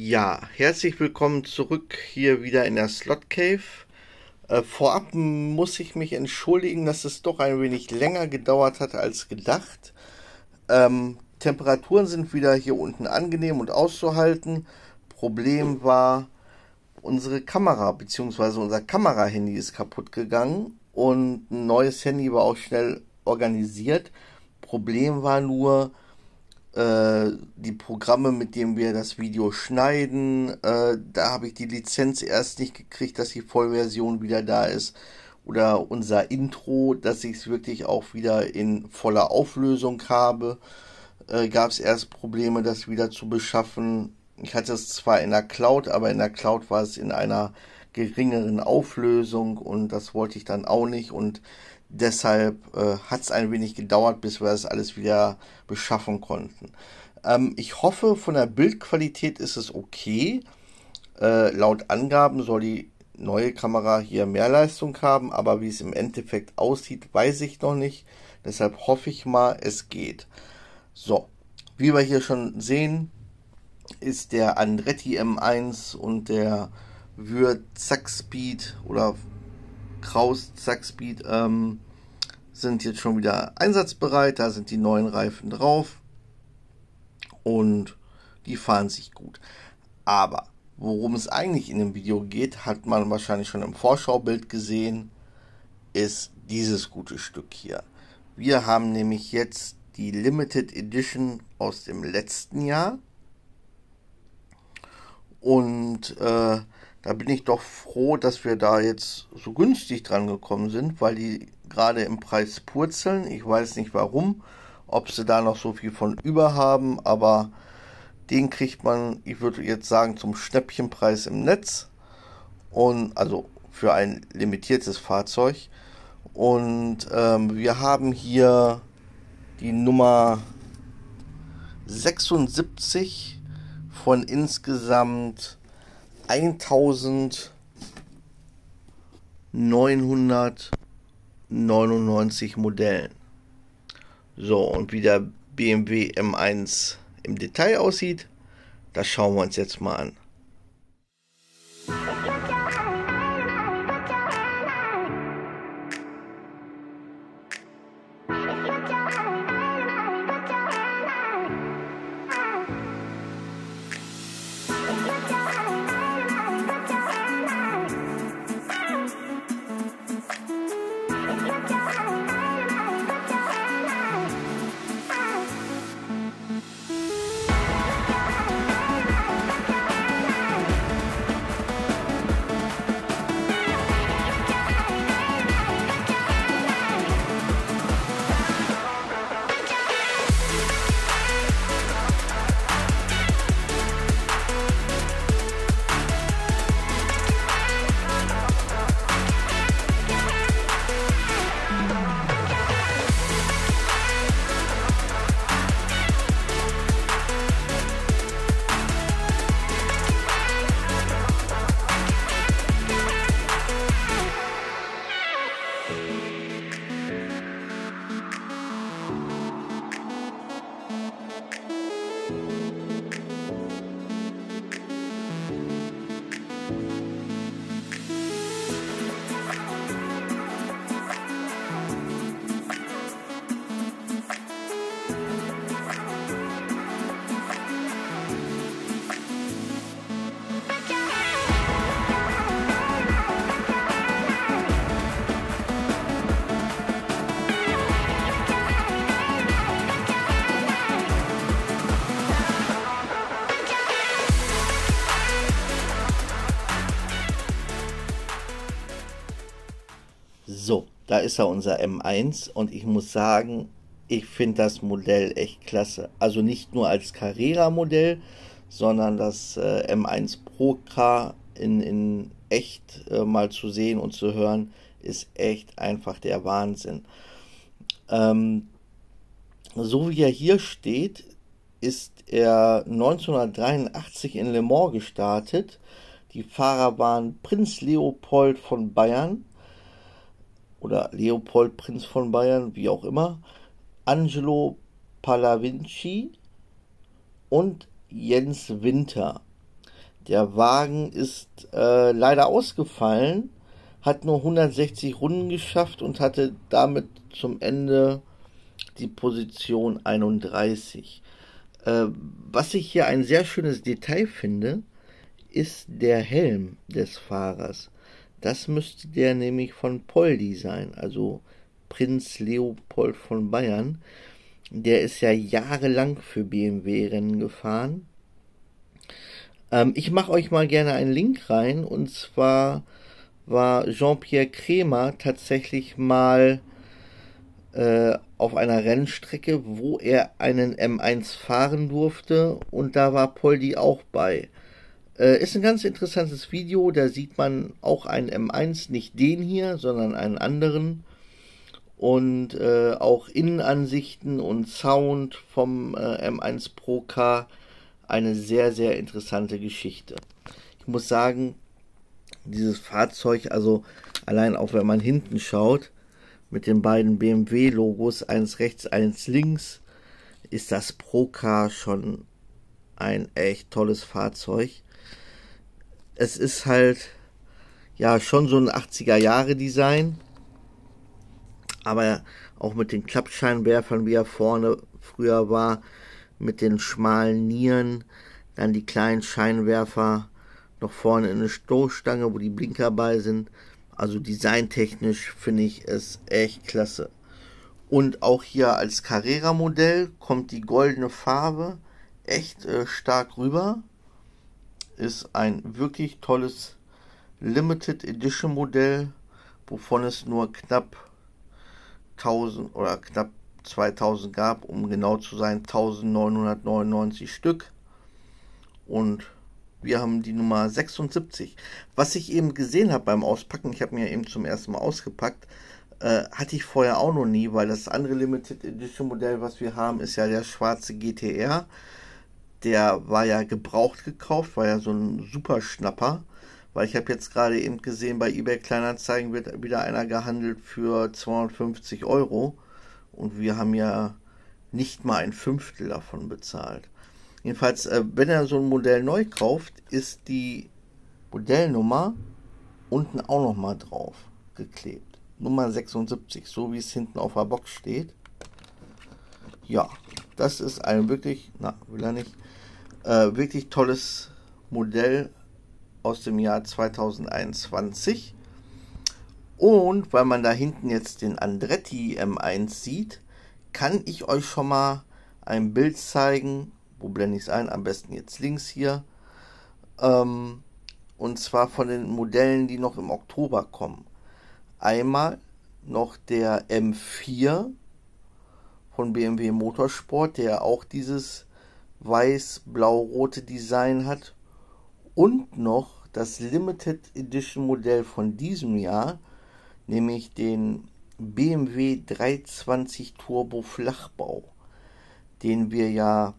Ja, herzlich willkommen zurück hier wieder in der Slot Cave. Äh, vorab muss ich mich entschuldigen, dass es doch ein wenig länger gedauert hat als gedacht. Ähm, Temperaturen sind wieder hier unten angenehm und auszuhalten. Problem war, unsere Kamera bzw. unser Kamerahandy ist kaputt gegangen und ein neues Handy war auch schnell organisiert. Problem war nur, äh, die Programme, mit denen wir das Video schneiden, äh, da habe ich die Lizenz erst nicht gekriegt, dass die Vollversion wieder da ist. Oder unser Intro, dass ich es wirklich auch wieder in voller Auflösung habe. Äh, Gab es erst Probleme, das wieder zu beschaffen. Ich hatte es zwar in der Cloud, aber in der Cloud war es in einer geringeren Auflösung und das wollte ich dann auch nicht und deshalb äh, hat es ein wenig gedauert, bis wir das alles wieder beschaffen konnten. Ähm, ich hoffe, von der Bildqualität ist es okay. Äh, laut Angaben soll die neue Kamera hier mehr Leistung haben, aber wie es im Endeffekt aussieht, weiß ich noch nicht. Deshalb hoffe ich mal, es geht. So, wie wir hier schon sehen, ist der Andretti M1 und der Würth Zack Speed oder Kraus Zack Speed ähm, sind jetzt schon wieder einsatzbereit. Da sind die neuen Reifen drauf und die fahren sich gut. Aber worum es eigentlich in dem Video geht, hat man wahrscheinlich schon im Vorschaubild gesehen, ist dieses gute Stück hier. Wir haben nämlich jetzt die Limited Edition aus dem letzten Jahr. Und äh, da bin ich doch froh, dass wir da jetzt so günstig dran gekommen sind, weil die gerade im Preis purzeln. Ich weiß nicht warum, ob sie da noch so viel von über haben, aber den kriegt man, ich würde jetzt sagen, zum Schnäppchenpreis im Netz. Und also für ein limitiertes Fahrzeug. Und ähm, wir haben hier die Nummer 76 von insgesamt 1999 Modellen. So, und wie der BMW M1 im Detail aussieht, das schauen wir uns jetzt mal an. Da ist er, unser M1 und ich muss sagen, ich finde das Modell echt klasse. Also nicht nur als Carrera-Modell, sondern das äh, M1 Pro K in, in echt äh, mal zu sehen und zu hören, ist echt einfach der Wahnsinn. Ähm, so wie er hier steht, ist er 1983 in Le Mans gestartet. Die Fahrer waren Prinz Leopold von Bayern, oder Leopold Prinz von Bayern, wie auch immer, Angelo Palavinci und Jens Winter. Der Wagen ist äh, leider ausgefallen, hat nur 160 Runden geschafft und hatte damit zum Ende die Position 31. Äh, was ich hier ein sehr schönes Detail finde, ist der Helm des Fahrers. Das müsste der nämlich von Poldi sein, also Prinz Leopold von Bayern. Der ist ja jahrelang für BMW-Rennen gefahren. Ähm, ich mache euch mal gerne einen Link rein. Und zwar war Jean-Pierre Kremer tatsächlich mal äh, auf einer Rennstrecke, wo er einen M1 fahren durfte. Und da war Poldi auch bei. Äh, ist ein ganz interessantes Video. Da sieht man auch einen M1, nicht den hier, sondern einen anderen und äh, auch Innenansichten und Sound vom äh, M1 Pro K eine sehr, sehr interessante Geschichte. Ich muss sagen, dieses Fahrzeug, also allein auch wenn man hinten schaut, mit den beiden BMW-Logos, eins rechts, eins links, ist das Pro Car schon ein echt tolles Fahrzeug. Es ist halt ja schon so ein 80er Jahre Design aber auch mit den Klappscheinwerfern, wie er vorne früher war, mit den schmalen Nieren, dann die kleinen Scheinwerfer noch vorne in eine Stoßstange, wo die Blinker bei sind. Also designtechnisch finde ich es echt klasse. Und auch hier als Carrera-Modell kommt die goldene Farbe echt äh, stark rüber. Ist ein wirklich tolles Limited Edition Modell, wovon es nur knapp 1000 oder knapp 2000 gab, um genau zu sein 1999 Stück. Und wir haben die Nummer 76. Was ich eben gesehen habe beim Auspacken, ich habe mir eben zum ersten Mal ausgepackt, äh, hatte ich vorher auch noch nie, weil das andere Limited Edition Modell, was wir haben, ist ja der schwarze GTR. Der war ja gebraucht gekauft, war ja so ein super Schnapper weil ich habe jetzt gerade eben gesehen, bei eBay Kleinanzeigen wird wieder einer gehandelt für 250 Euro und wir haben ja nicht mal ein Fünftel davon bezahlt. Jedenfalls, äh, wenn er so ein Modell neu kauft, ist die Modellnummer unten auch noch mal drauf geklebt. Nummer 76, so wie es hinten auf der Box steht. Ja, das ist ein wirklich, na, will er nicht, äh, wirklich tolles Modell aus dem Jahr 2021. Und weil man da hinten jetzt den Andretti M1 sieht, kann ich euch schon mal ein Bild zeigen. Wo blende ich es ein? Am besten jetzt links hier. Ähm, und zwar von den Modellen, die noch im Oktober kommen. Einmal noch der M4 von BMW Motorsport, der auch dieses weiß-blau-rote Design hat. Und noch das Limited Edition Modell von diesem Jahr, nämlich den BMW 320 Turbo Flachbau, den wir ja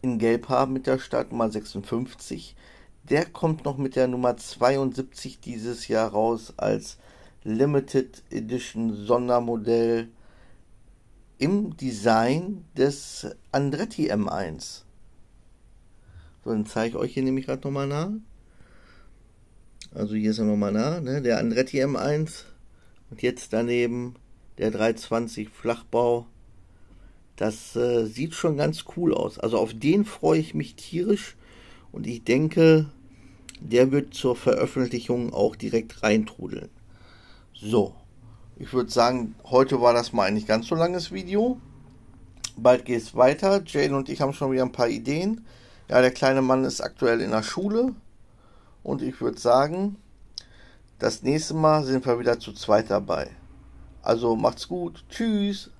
in Gelb haben mit der Startnummer 56. Der kommt noch mit der Nummer 72 dieses Jahr raus als Limited Edition Sondermodell im Design des Andretti M1. So, dann zeige ich euch hier nämlich gerade nochmal nach. Also hier ist er nochmal nah, ne? der Andretti M1 und jetzt daneben der 320 Flachbau. Das äh, sieht schon ganz cool aus. Also auf den freue ich mich tierisch und ich denke, der wird zur Veröffentlichung auch direkt reintrudeln. So, ich würde sagen, heute war das mal ein nicht ganz so langes Video. Bald geht es weiter. Jane und ich haben schon wieder ein paar Ideen. Ja, der kleine Mann ist aktuell in der Schule. Und ich würde sagen, das nächste Mal sind wir wieder zu zweit dabei. Also macht's gut. Tschüss.